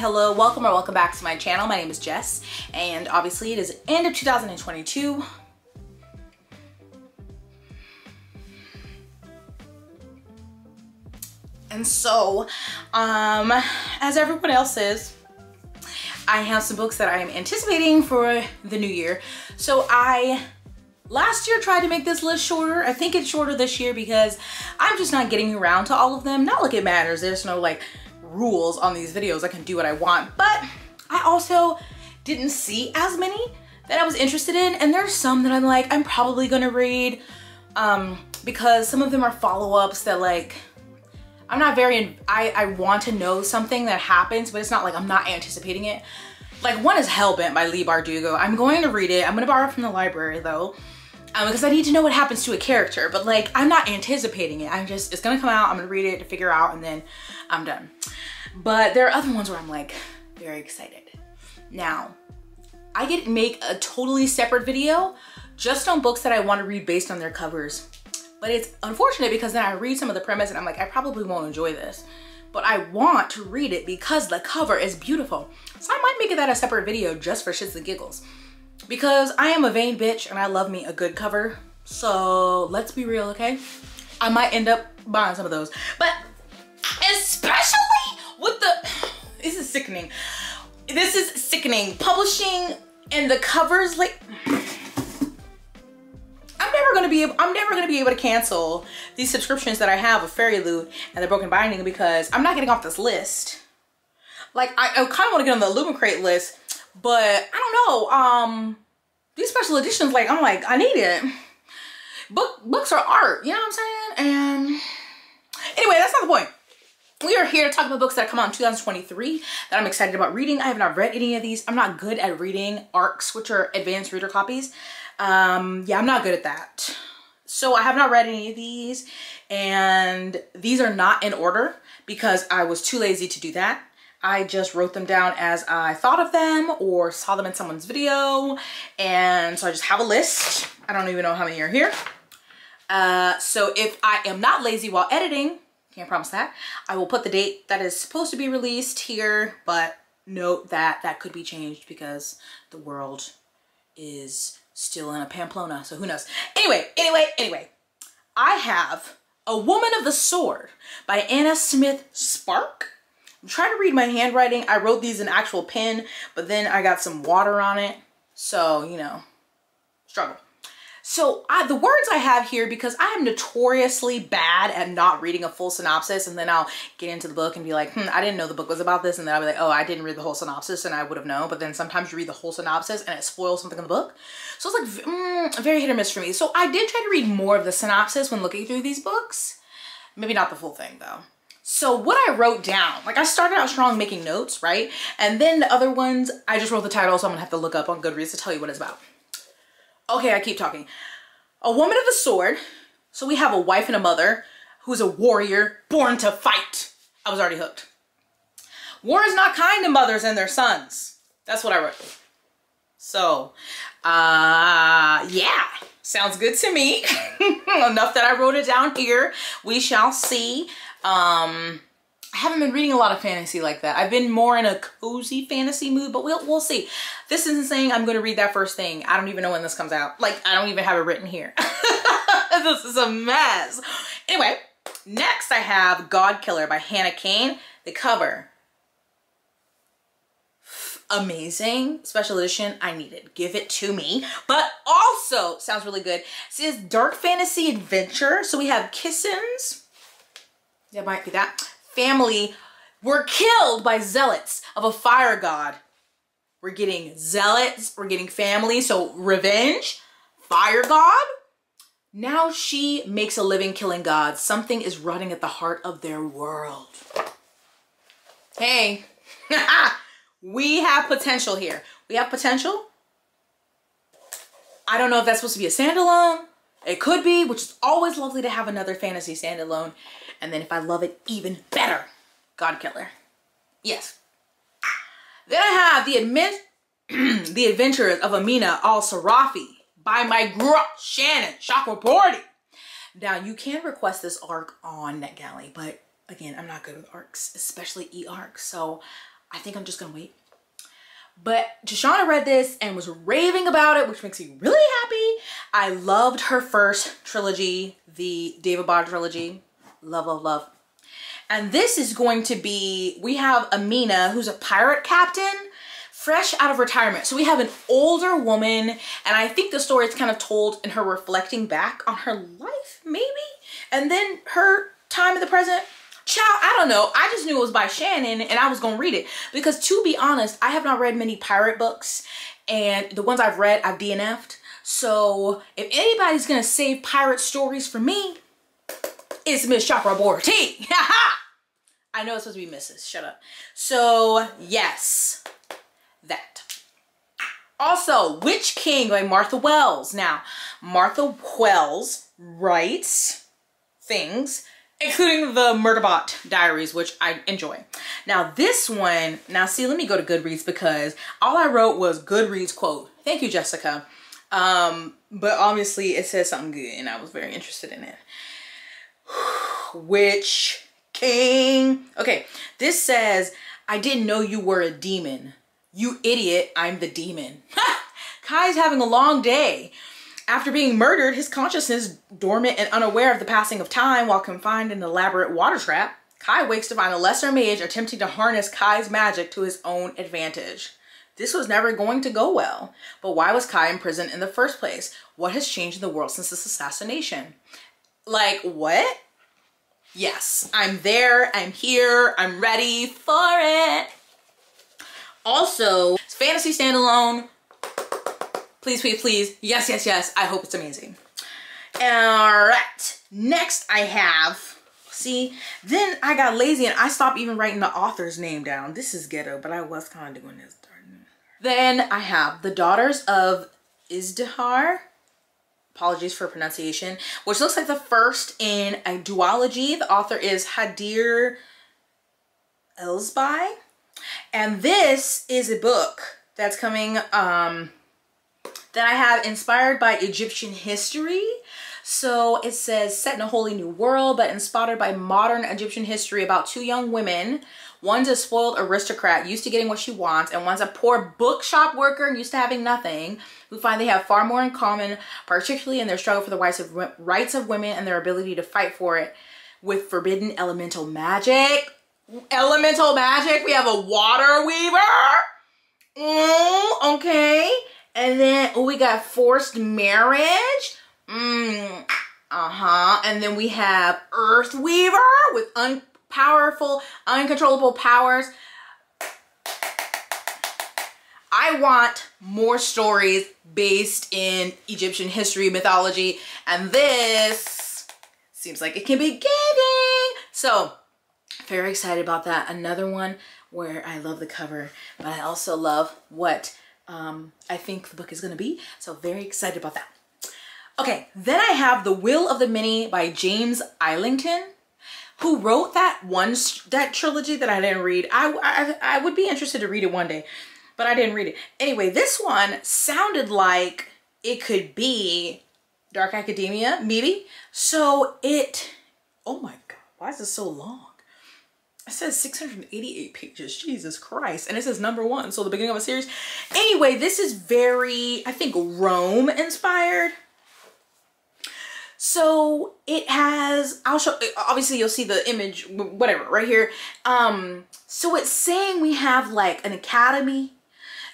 Hello, welcome or welcome back to my channel. My name is Jess, and obviously it is end of 2022. And so, um, as everyone else is, I have some books that I am anticipating for the new year. So I last year tried to make this list shorter. I think it's shorter this year because I'm just not getting around to all of them. Not like it matters. There's no like rules on these videos. I can do what I want. But I also didn't see as many that I was interested in. And there's some that I'm like, I'm probably gonna read um, because some of them are follow-ups that like, I'm not very, I, I want to know something that happens, but it's not like I'm not anticipating it. Like one is Hellbent by Leigh Bardugo. I'm going to read it. I'm gonna borrow it from the library though. Um, because I need to know what happens to a character, but like I'm not anticipating it. I'm just, it's gonna come out, I'm gonna read it to figure out and then I'm done. But there are other ones where I'm like very excited. Now, I get make a totally separate video just on books that I want to read based on their covers. But it's unfortunate because then I read some of the premise and I'm like, I probably won't enjoy this. But I want to read it because the cover is beautiful. So I might make that a separate video just for shits and giggles. Because I am a vain bitch and I love me a good cover. So let's be real, okay? I might end up buying some of those. But especially with the, this is sickening. This is sickening. Publishing and the covers, like, I'm never gonna be able, I'm never gonna be able to cancel these subscriptions that I have with FairyLoot and the Broken Binding because I'm not getting off this list. Like I, I kind of want to get on the Illumicrate list, but I don't know. Um, these special editions, like I'm like I need it. Book books are art, you know what I'm saying? And anyway, that's not the point. We are here to talk about books that come out in 2023 that I'm excited about reading. I have not read any of these. I'm not good at reading ARCs, which are advanced reader copies. Um, yeah, I'm not good at that. So I have not read any of these and these are not in order because I was too lazy to do that. I just wrote them down as I thought of them or saw them in someone's video. And so I just have a list. I don't even know how many are here. Uh, so if I am not lazy while editing, can't promise that, I will put the date that is supposed to be released here, but note that that could be changed because the world is still in a Pamplona, so who knows. Anyway, anyway, anyway, I have A Woman of the Sword by Anna Smith Spark. I'm trying to read my handwriting. I wrote these in actual pen, but then I got some water on it. So, you know, struggle. So I, the words I have here, because I am notoriously bad at not reading a full synopsis and then I'll get into the book and be like, hmm, I didn't know the book was about this. And then I'll be like, oh, I didn't read the whole synopsis and I would have known. But then sometimes you read the whole synopsis and it spoils something in the book. So it's like mm, very hit or miss for me. So I did try to read more of the synopsis when looking through these books. Maybe not the full thing though. So what I wrote down, like I started out strong making notes, right? And then the other ones, I just wrote the title, so I'm gonna have to look up on Goodreads to tell you what it's about. Okay, I keep talking. A woman of the sword. So we have a wife and a mother who's a warrior born to fight. I was already hooked. War is not kind to mothers and their sons. That's what I wrote. So, uh, yeah, sounds good to me. Enough that I wrote it down here. We shall see. Um, I haven't been reading a lot of fantasy like that. I've been more in a cozy fantasy mood, but we'll, we'll see. This isn't saying I'm going to read that first thing. I don't even know when this comes out. Like, I don't even have it written here. this is a mess. Anyway, next I have Godkiller by Hannah Kane. The cover. Amazing. Special edition. I need it. Give it to me. But also, sounds really good. See this dark fantasy adventure. So we have Kissen's. That might be that family were killed by zealots of a fire god. We're getting zealots, we're getting family, so revenge, fire god. Now she makes a living killing god. Something is running at the heart of their world. Hey, we have potential here. We have potential. I don't know if that's supposed to be a standalone. It could be, which is always lovely to have another fantasy standalone. And then if I love it even better, Godkiller. Yes. Then I have the admit the Adventures of Amina Al-Sirafi by my girl Shannon Chakraborty. Now you can request this ARC on NetGalley, but again, I'm not good with ARCs, especially e-ARCs. So I think I'm just gonna wait. But Jashana read this and was raving about it, which makes me really happy. I loved her first trilogy, the Daevabad trilogy. Love, love, love. And this is going to be, we have Amina, who's a pirate captain, fresh out of retirement. So we have an older woman, and I think the story is kind of told in her reflecting back on her life, maybe? And then her time in the present. Child, I don't know. I just knew it was by Shannon and I was going to read it. Because to be honest, I have not read many pirate books. And the ones I've read, I've DNF'd. So if anybody's going to save pirate stories for me, it's Miss Chakraborty. I know it's supposed to be Mrs. Shut up. So yes, that. Also, Witch King by Martha Wells. Now, Martha Wells writes things, including the Murderbot Diaries, which I enjoy. Now, this one, now see, let me go to Goodreads because all I wrote was Goodreads quote. Thank you, Jessica. Um, but obviously it says something good and I was very interested in it. Witch King. Okay, this says, I didn't know you were a demon. You idiot, I'm the demon. Kai's having a long day. After being murdered, his consciousness dormant and unaware of the passing of time while confined in an elaborate water trap, Kai wakes to find a lesser mage attempting to harness Kai's magic to his own advantage. This was never going to go well. But why was Kai imprisoned in the first place? What has changed in the world since this assassination? Like, what? Yes, I'm there, I'm here, I'm ready for it. Also, fantasy standalone. Please, please, please. Yes, yes, yes. I hope it's amazing. All right. Next I have, see, then I got lazy and I stopped even writing the author's name down. This is ghetto, but I was kind of doing this. Then I have The Daughters of Izdihar apologies for pronunciation, which looks like the first in a duology. The author is Hadeer Elsbai. And this is a book that's coming um, that I have inspired by Egyptian history. So it says set in a wholly new world, but inspired by modern Egyptian history about two young women. One's a spoiled aristocrat used to getting what she wants, and one's a poor bookshop worker used to having nothing, who find they have far more in common, particularly in their struggle for the rights of, rights of women and their ability to fight for it with forbidden elemental magic. Elemental magic, we have a water weaver. Mm, okay. And then oh, we got forced marriage. Mm, uh-huh. And then we have Earth Weaver with unpowerful, uncontrollable powers. I want more stories based in Egyptian history, mythology, and this seems like it can be giving. So, very excited about that. Another one where I love the cover, but I also love what um, I think the book is going to be. So, very excited about that. Okay, then I have The Will of the Many by James Islington, who wrote that one, that trilogy that I didn't read. I, I, I would be interested to read it one day but I didn't read it. Anyway, this one sounded like it could be Dark Academia, maybe. So it, oh my God, why is it so long? It says 688 pages, Jesus Christ. And it says number one, so the beginning of a series. Anyway, this is very, I think, Rome inspired. So it has, I'll show, obviously you'll see the image, whatever, right here. Um, so it's saying we have like an academy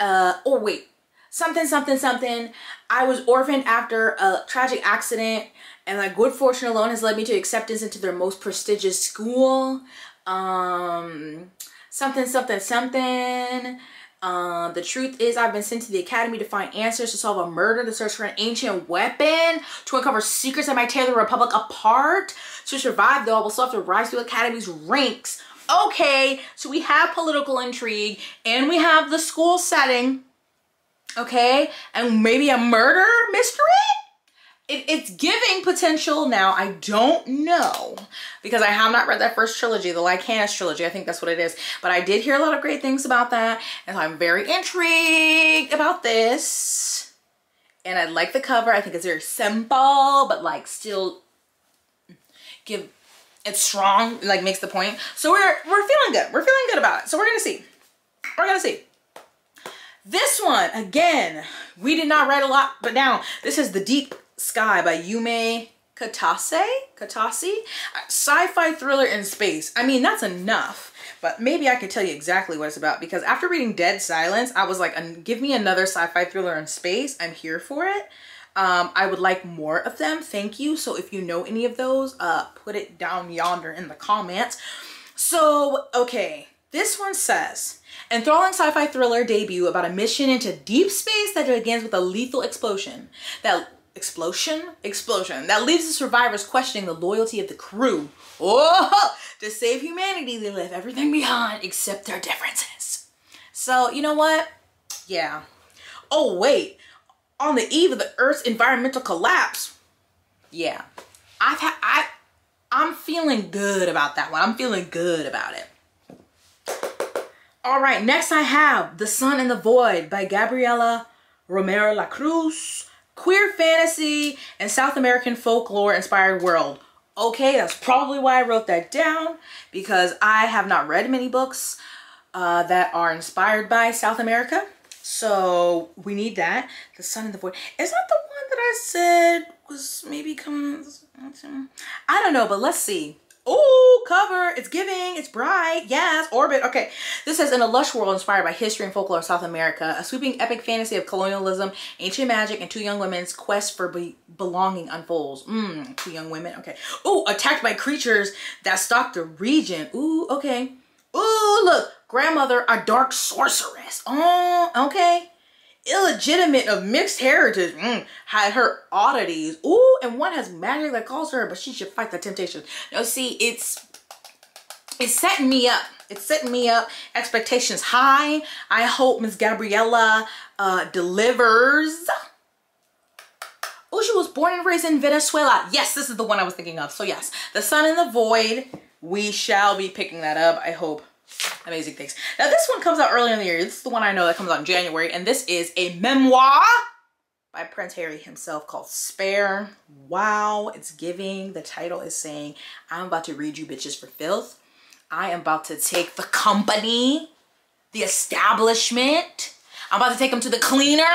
uh, oh wait, something, something, something. I was orphaned after a tragic accident and my good fortune alone has led me to acceptance into their most prestigious school. Um, something, something, something. Um, the truth is I've been sent to the academy to find answers to solve a murder, to search for an ancient weapon, to uncover secrets that might tear the Republic apart. To survive though, I will still have to rise through the academy's ranks okay, so we have political intrigue and we have the school setting, okay, and maybe a murder mystery? It, it's giving potential now. I don't know because I have not read that first trilogy, the Licanius trilogy. I think that's what it is. But I did hear a lot of great things about that. And so I'm very intrigued about this. And I like the cover. I think it's very simple, but like still give it's strong, like makes the point. So we're we're feeling good. We're feeling good about it. So we're gonna see. we're gonna see. This one, again, we did not write a lot, but now this is The Deep Sky by Yume Katase? Katase? Sci-fi thriller in space. I mean, that's enough. But maybe I could tell you exactly what it's about because after reading Dead Silence, I was like, give me another sci-fi thriller in space. I'm here for it. Um, I would like more of them. Thank you. So if you know any of those, uh, put it down yonder in the comments. So, okay. This one says, enthralling sci-fi thriller debut about a mission into deep space that begins with a lethal explosion. That explosion? Explosion. That leaves the survivors questioning the loyalty of the crew. Oh, to save humanity, they left everything behind except their differences. So, you know what? Yeah. Oh, wait. On the eve of the Earth's environmental collapse. Yeah. I've had, I, I'm feeling good about that one. I'm feeling good about it. All right, next I have The Sun and the Void by Gabriela Romero Lacruz. Queer fantasy and South American folklore inspired world. Okay, that's probably why I wrote that down because I have not read many books uh, that are inspired by South America. So we need that. The Sun and the Void. Is that the one that I said was maybe coming? I don't know, but let's see. Oh, cover. It's giving. It's bright. Yes. Orbit. Okay. This says in a lush world inspired by history and folklore of South America, a sweeping epic fantasy of colonialism, ancient magic, and two young women's quest for be belonging unfolds. Mmm. Two young women. Okay. Oh, attacked by creatures that stalk the region. Ooh. Okay. Ooh, look. Grandmother, a dark sorceress. Oh, okay illegitimate of mixed heritage mm, had her oddities. Ooh, and one has magic that calls her, but she should fight the temptation. Now, see, it's it's setting me up. It's setting me up. Expectations high. I hope Miss Gabriela uh, delivers. Oh, she was born and raised in Venezuela. Yes, this is the one I was thinking of. So yes, The Sun in the Void. We shall be picking that up, I hope amazing things. Now this one comes out early in the year. This is the one I know that comes out in January. And this is a memoir by Prince Harry himself called Spare. Wow, it's giving. The title is saying, I'm about to read you bitches for filth. I am about to take the company, the establishment. I'm about to take them to the cleaners.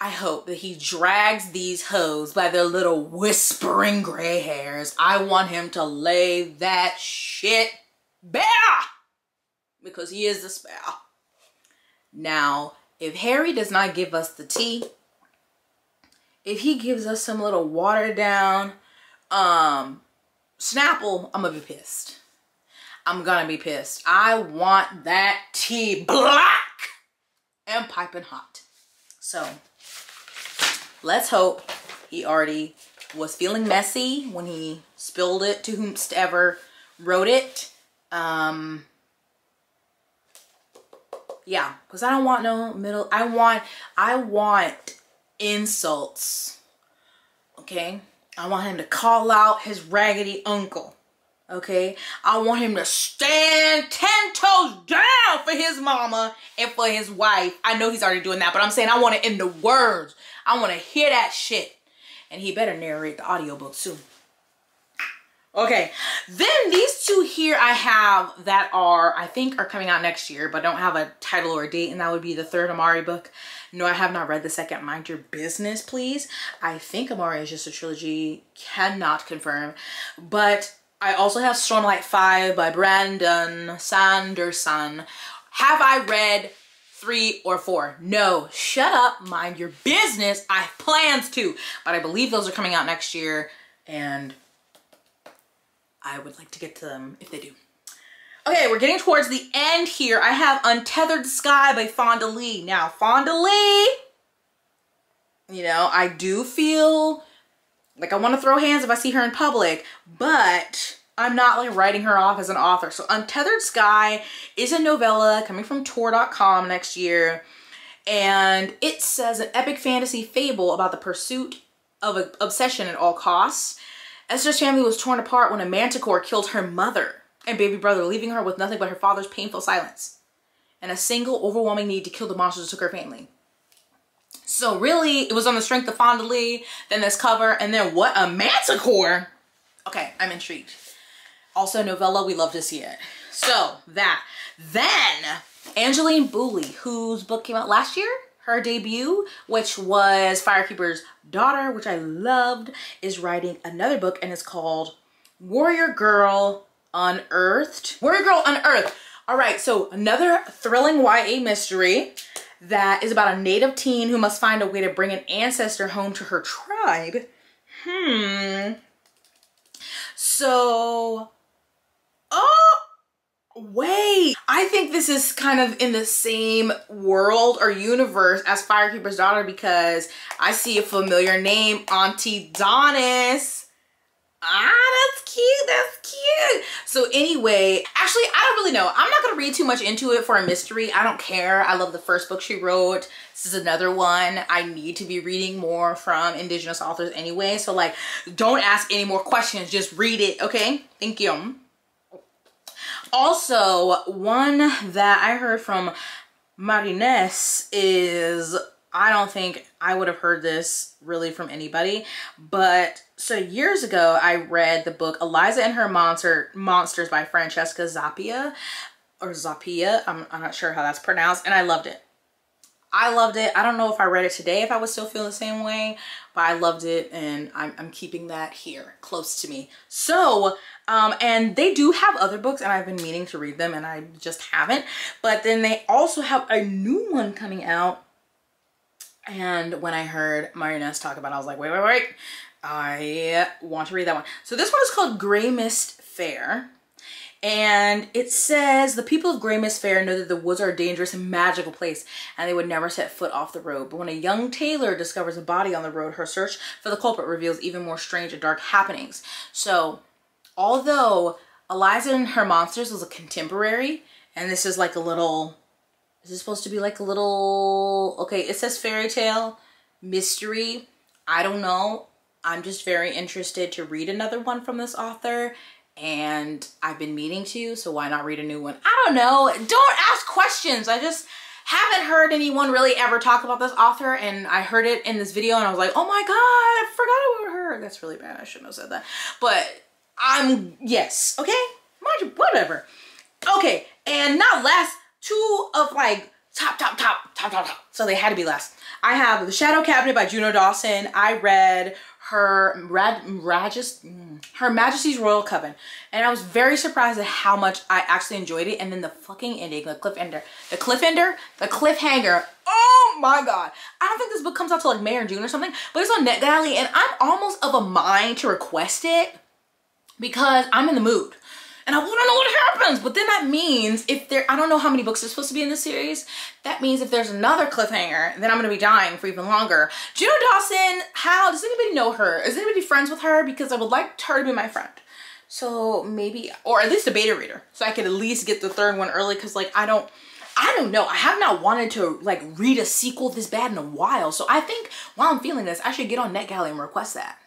I hope that he drags these hoes by their little whispering gray hairs. I want him to lay that shit bare because he is the spare. Now, if Harry does not give us the tea, if he gives us some little watered down um Snapple, I'm gonna be pissed. I'm gonna be pissed. I want that tea black and piping hot. So let's hope he already was feeling messy when he spilled it to whomsoever wrote it. Um, yeah, because I don't want no middle. I want, I want insults. Okay? I want him to call out his raggedy uncle. Okay? I want him to stand 10 toes down for his mama and for his wife. I know he's already doing that, but I'm saying I want it in the words. I want to hear that shit. And he better narrate the audiobook soon. Okay, then these two here I have that are, I think are coming out next year, but don't have a title or a date, and that would be the third Amari book. No, I have not read the second, Mind Your Business, Please. I think Amari is just a trilogy, cannot confirm. But I also have Stormlight 5 by Brandon Sanderson. Have I read three or four? No, shut up, mind your business. I have plans to, but I believe those are coming out next year, and I would like to get to them if they do. Okay, we're getting towards the end here. I have Untethered Sky by Fonda Lee. Now, Fonda Lee, you know, I do feel like I want to throw hands if I see her in public, but I'm not like writing her off as an author. So Untethered Sky is a novella coming from Tor.com next year. And it says an epic fantasy fable about the pursuit of an obsession at all costs Esther's family was torn apart when a manticore killed her mother and baby brother, leaving her with nothing but her father's painful silence and a single overwhelming need to kill the monsters that took her family. So really, it was on the strength of Fonda Lee, then this cover, and then what a manticore! Okay, I'm intrigued. Also, novella, we love to see it. So, that. Then, Angeline Boulley, whose book came out last year, her debut, which was Firekeeper's Daughter, which I loved, is writing another book and it's called Warrior Girl Unearthed. Warrior Girl Unearthed. All right, so another thrilling YA mystery that is about a native teen who must find a way to bring an ancestor home to her tribe. Hmm. So, oh, wait. I think this is kind of in the same world or universe as Firekeeper's Daughter because I see a familiar name, Auntie Daunis ah, that's cute, that's cute. So anyway, actually, I don't really know. I'm not gonna read too much into it for a mystery. I don't care. I love the first book she wrote. This is another one. I need to be reading more from indigenous authors anyway. So like, don't ask any more questions. Just read it, okay? Thank you. Also, one that I heard from Marines is I don't think I would have heard this really from anybody. But so years ago, I read the book Eliza and Her Monster Monsters by Francesca Zappia or Zappia. I'm, I'm not sure how that's pronounced. And I loved it. I loved it. I don't know if I read it today, if I would still feel the same way, but I loved it and I'm, I'm keeping that here close to me. So, um, and they do have other books and I've been meaning to read them and I just haven't. But then they also have a new one coming out and when I heard Marioness talk about it, I was like, wait, wait, wait. I want to read that one. So this one is called Greymist Fair. And it says, the people of Greymist Fair know that the woods are a dangerous and magical place and they would never set foot off the road. But when a young tailor discovers a body on the road, her search for the culprit reveals even more strange and dark happenings. So although Eliza and Her Monsters was a contemporary, and this is like a little is this supposed to be like a little, okay, it says fairy tale, mystery. I don't know. I'm just very interested to read another one from this author and I've been meaning to, so why not read a new one? I don't know. Don't ask questions. I just haven't heard anyone really ever talk about this author and I heard it in this video and I was like, oh my God, I forgot about her. That's really bad. I shouldn't have said that. But I'm, yes, okay? Whatever. Okay, and not last, two of like top, top, top, top, top, top. So they had to be last. I have The Shadow Cabinet by Juno Dawson. I read her Rad, Rajist, mm, her Majesty's Royal Coven. And I was very surprised at how much I actually enjoyed it. And then the fucking ending, the cliffhanger, the cliffhanger, the cliffhanger. Oh my God. I don't think this book comes out till like May or June or something, but it's on NetGalley and I'm almost of a mind to request it because I'm in the mood and I want to know what happens. But then that means if there, I don't know how many books are supposed to be in this series. That means if there's another cliffhanger, then I'm going to be dying for even longer. Juno Dawson, how, does anybody know her? Is anybody friends with her? Because I would like her to be my friend. So maybe, or at least a beta reader. So I could at least get the third one early. Cause like, I don't, I don't know. I have not wanted to like read a sequel this bad in a while. So I think while I'm feeling this, I should get on NetGalley and request that.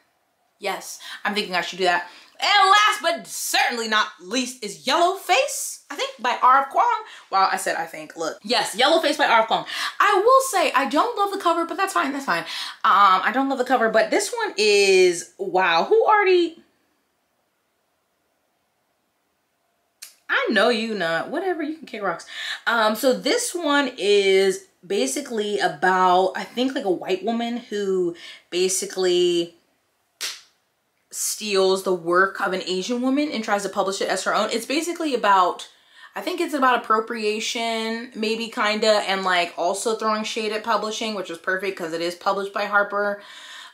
Yes, I'm thinking I should do that. And last but certainly not least is Yellowface, I think, by R.F. Kuang. Well, I said I think, look. Yes, Yellowface by R.F. Kuang. I will say, I don't love the cover, but that's fine, that's fine. Um, I don't love the cover, but this one is, wow, who already... I know you not, whatever, you can kick rocks. Um, so this one is basically about, I think like a white woman who basically steals the work of an Asian woman and tries to publish it as her own. It's basically about, I think it's about appropriation, maybe kinda, and like also throwing shade at publishing, which is perfect because it is published by Harper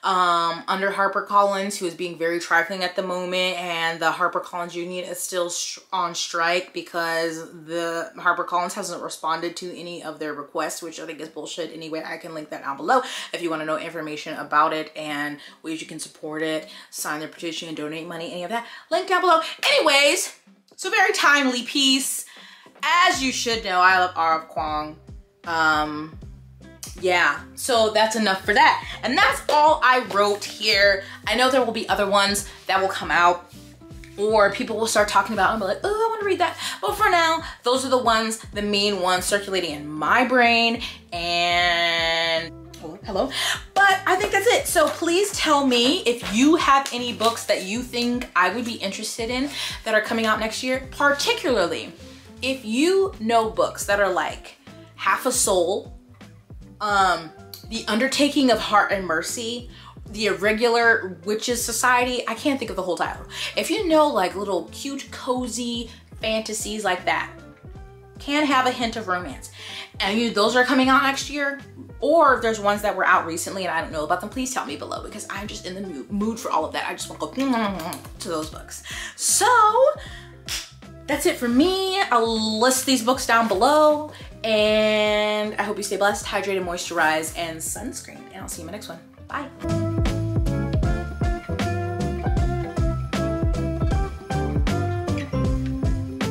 um, under HarperCollins, who is being very trifling at the moment, and the HarperCollins Union is still on strike because the HarperCollins hasn't responded to any of their requests, which I think is bullshit. Anyway, I can link that down below if you want to know information about it and ways you can support it, sign their petition, and donate money, any of that. Link down below. Anyways, so very timely piece. As you should know, I love R.F. Kuang. Um, yeah so that's enough for that. And that's all i wrote here. I know there will be other ones that will come out or people will start talking about and be like oh i want to read that. But for now those are the ones the main ones circulating in my brain and oh, hello. But i think that's it. So please tell me if you have any books that you think i would be interested in that are coming out next year. Particularly if you know books that are like Half a Soul, um, The Undertaking of Hart and Mercy, The Irregular Witches Society, I can't think of the whole title. If you know like little cute, cozy fantasies like that, can have a hint of romance, and you those are coming out next year, or if there's ones that were out recently and I don't know about them, please tell me below because I'm just in the mood for all of that. I just want to go to those books. So that's it for me. I'll list these books down below and I hope you stay blessed, hydrated, moisturized, and sunscreen. And I'll see you in my next one. Bye.